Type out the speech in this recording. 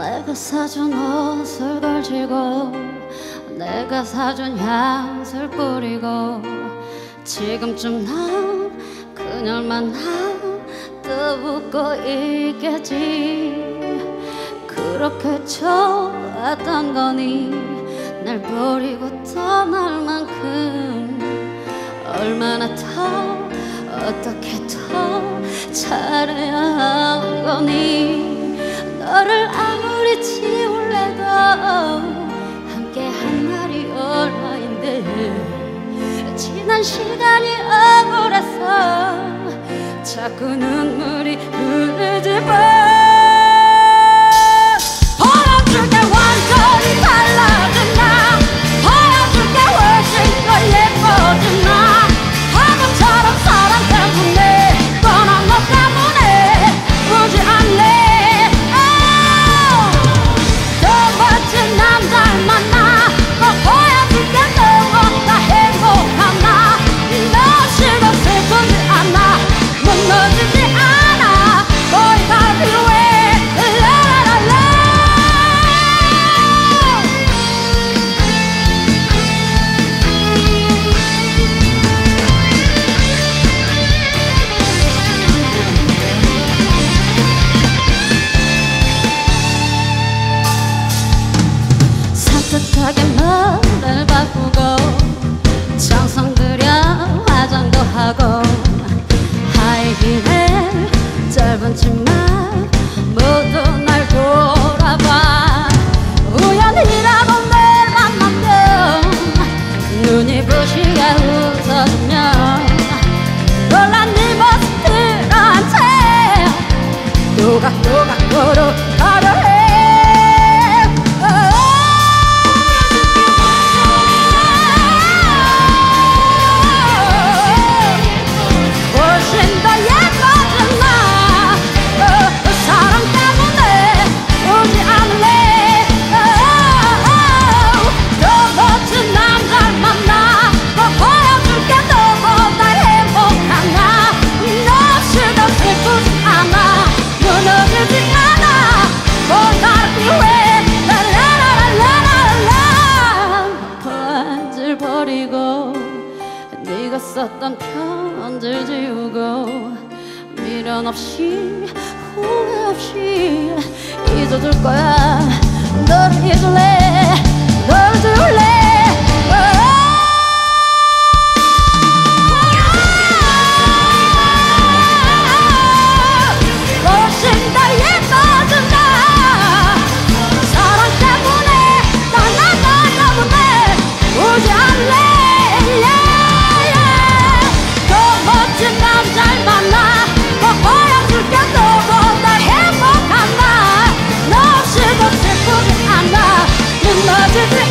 내가 사준 옷을 걸치고 내가 사준 향수를 뿌리고 지금쯤 난 그녀를 만나 뜨겁고 있겠지. 그렇게 좋았던 거니 날 버리고 떠날 만큼 지난 시간이 억울해서 자꾸 눈물이 흐르지 마. が広がる 썼던 편들 지우고 미련 없이 후회 없이 잊어줄 거야. 너를 잊을래? such a thing